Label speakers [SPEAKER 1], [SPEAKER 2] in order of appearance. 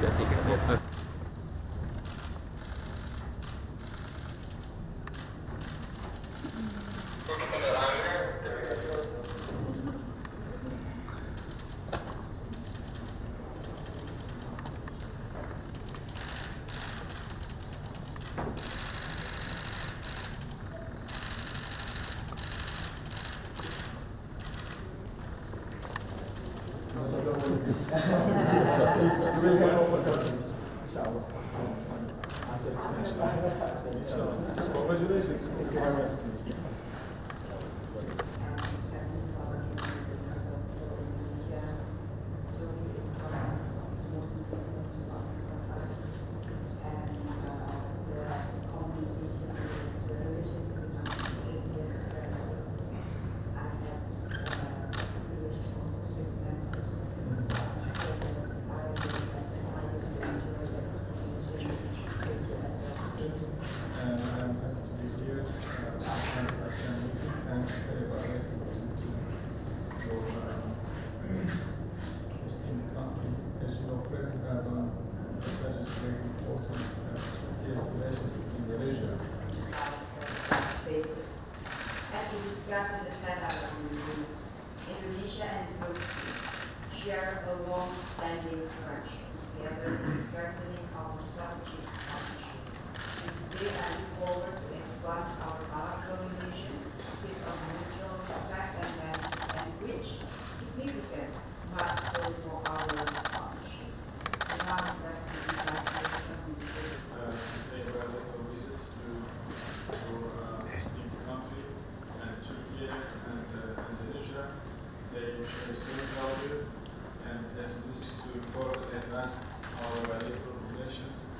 [SPEAKER 1] Jadi. kat. Congratulations. in Malaysia. As we Indonesia and Turkey share a long-standing friendship. Together, we strengthening our strategic partnership. Today, I look forward to advance our bilateral relation based on mutual respect and enrich significant milestone our
[SPEAKER 2] they receive value and as we boosted to further advance our bilateral relations